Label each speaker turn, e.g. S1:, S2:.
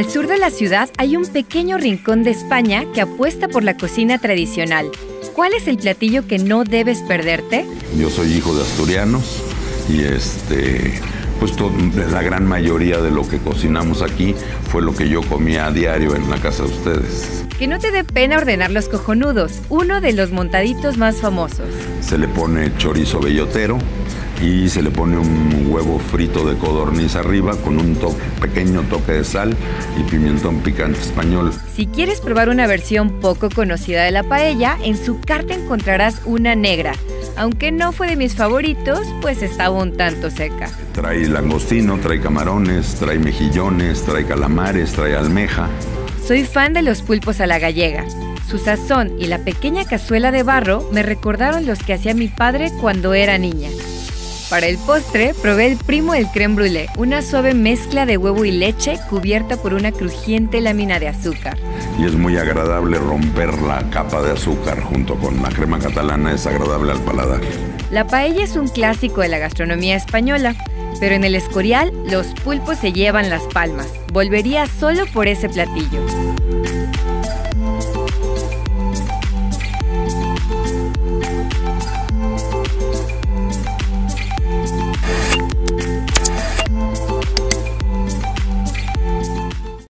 S1: Al sur de la ciudad hay un pequeño rincón de España que apuesta por la cocina tradicional. ¿Cuál es el platillo que no debes perderte?
S2: Yo soy hijo de asturianos y este pues la gran mayoría de lo que cocinamos aquí fue lo que yo comía a diario en la casa de ustedes.
S1: Que no te dé pena ordenar los cojonudos, uno de los montaditos más famosos.
S2: Se le pone chorizo bellotero, y se le pone un huevo frito de codorniz arriba con un pequeño toque de sal y pimentón picante español.
S1: Si quieres probar una versión poco conocida de la paella, en su carta encontrarás una negra. Aunque no fue de mis favoritos, pues estaba un tanto seca.
S2: Trae langostino, trae camarones, trae mejillones, trae calamares, trae almeja.
S1: Soy fan de los pulpos a la gallega. Su sazón y la pequeña cazuela de barro me recordaron los que hacía mi padre cuando era niña. Para el postre, probé el primo del creme brûlée, una suave mezcla de huevo y leche cubierta por una crujiente lámina de azúcar.
S2: Y es muy agradable romper la capa de azúcar junto con la crema catalana, es agradable al paladar.
S1: La paella es un clásico de la gastronomía española, pero en el Escorial los pulpos se llevan las palmas. Volvería solo por ese platillo.